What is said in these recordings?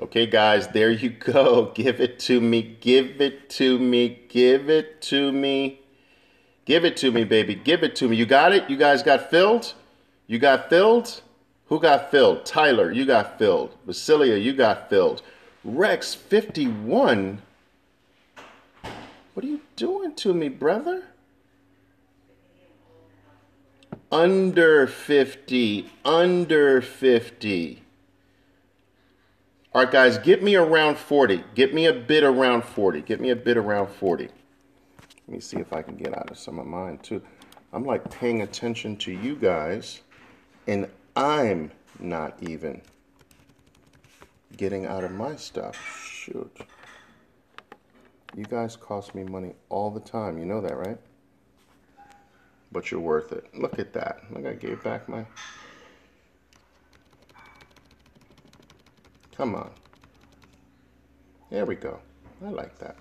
Okay, guys, there you go. Give it to me. Give it to me. Give it to me. Give it to me, baby. Give it to me. You got it? You guys got filled? You got filled? Who got filled? Tyler, you got filled. Vasilia, you got filled. Rex, 51. What are you doing to me, brother? Under 50. Under 50. All right, guys, get me around 40. Get me a bit around 40. Get me a bit around 40. Let me see if I can get out of some of mine, too. I'm like paying attention to you guys, and I'm not even getting out of my stuff. Shoot. You guys cost me money all the time. You know that, right? But you're worth it. Look at that. Look, I gave back my... Come on. There we go. I like that.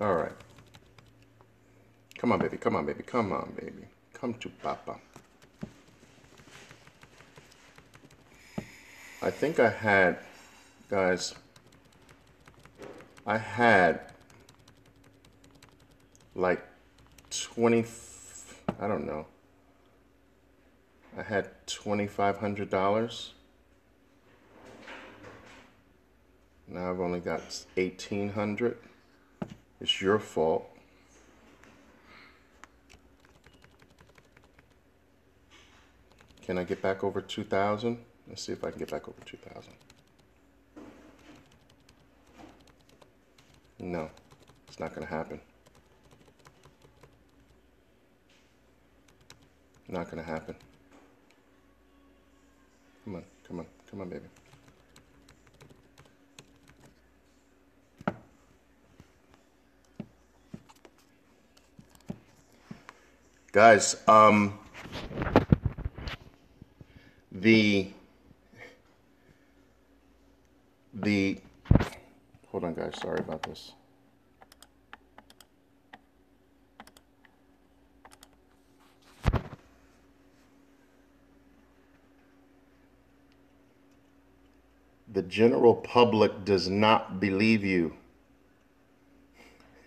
All right. Come on, baby. Come on, baby. Come on, baby. Come to Papa. I think I had, guys, I had like 20 I don't know. I had $2,500. Now I've only got 1800 It's your fault. Can I get back over 2000 Let's see if I can get back over 2000 No, it's not going to happen. Not gonna happen. Come on, come on, come on, baby. Guys, um, the, the, hold on guys, sorry about this. The general public does not believe you.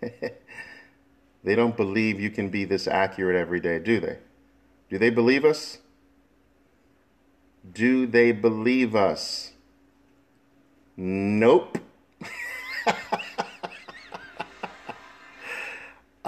they don't believe you can be this accurate every day, do they? Do they believe us? Do they believe us? Nope.